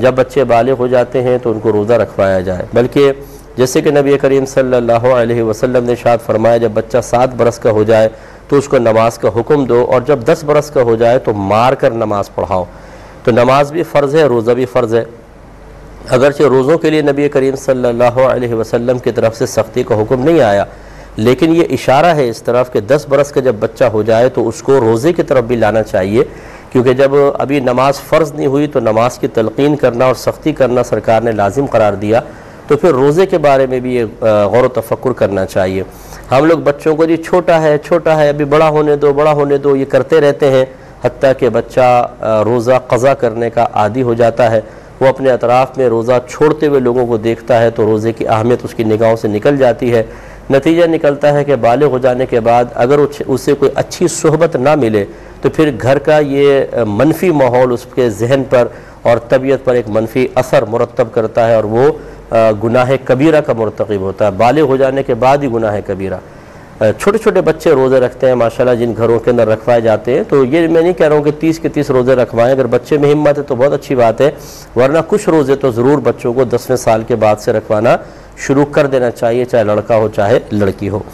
जब बच्चे बाले हो जाते हैं तो उनको रोज़ा रखवाया जाए। बल्कि जैसे कि नबी करीम सल्लल्लाहु अलैहि वसल्लम ने शाद फरमाया, जब बच्चा सात बरस का हो जाए तो उसको नमाज़ का हुक्म दो और जब दस बरस का हो जाए तो मार कर नमाज़ पढ़ाओ। तो नमाज़ भी फ़र्ज़ है, रोज़ा भी फ़र्ज़ है। अगरचे रोज़ों के लिए नबी करीम सल्लल्लाहु अलैहि वसल्लम की तरफ़ से सख्ती का हुक्म नहीं आया, लेकिन ये इशारा है इस तरफ़ कि दस बरस का जब बच्चा हो जाए तो उसको रोज़े की तरफ़ भी लाना चाहिए। क्योंकि जब अभी नमाज़ फ़र्ज़ नहीं हुई तो नमाज़ की तलकिन करना और सख्ती करना सरकार ने लाजिम करार दिया तो फिर रोज़े के बारे में भी ये गौर तफक्र करना चाहिए। हम लोग बच्चों को जी छोटा है छोटा है, अभी बड़ा होने दो, बड़ा होने दो, ये करते रहते हैं हती कि बच्चा रोज़ा कज़ा करने का आदि हो जाता है। वो अपने अतराफ़ में रोज़ा छोड़ते हुए लोगों को देखता है तो रोज़े की अहमियत उसकी निगाहों से निकल जाती है। नतीजा निकलता है कि बाले हो जाने के बाद अगर उसे कोई अच्छी सहबत ना मिले तो फिर घर का ये मनफी माहौल उसके जहन पर और तबीयत पर एक मनफी असर मुरतब करता है और वो गुनाह कबीरा का मरतकब होता है। बाले हो जाने के बाद ही गुनाह कबीरा। छोटे छोटे बच्चे रोज़े रखते हैं, माशाल्लाह जिन घरों के अंदर रखवाए जाते हैं। तो ये मैं नहीं कह रहा हूँ कि तीस के तीस रोज़े रखवाएँ, अगर बच्चे में हिम्मत है तो बहुत अच्छी बात है, वरना कुछ रोज़े तो ज़रूर बच्चों को दसवें साल के बाद से रखवाना शुरू कर देना चाहिए, चाहे लड़का हो, चाहे लड़की हो।